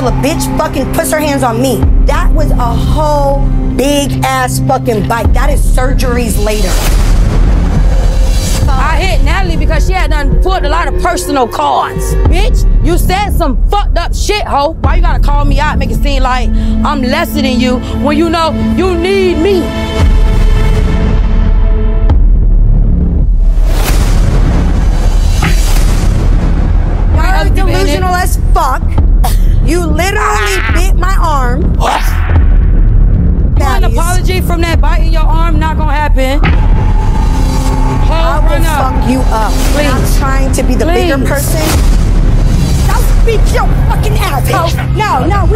until a bitch fucking puts her hands on me. That was a whole big ass fucking bite. That is surgeries later. I hit Natalie because she had done pulled a lot of personal cards. Bitch, you said some fucked up shit, ho. Why you gotta call me out, make it seem like I'm lesser than you when you know you need me? Apology from that bite in your arm not gonna happen. Ho, I will up. fuck you up. Please. I'm trying to be the bigger person. I'll beat your fucking ass. No, no,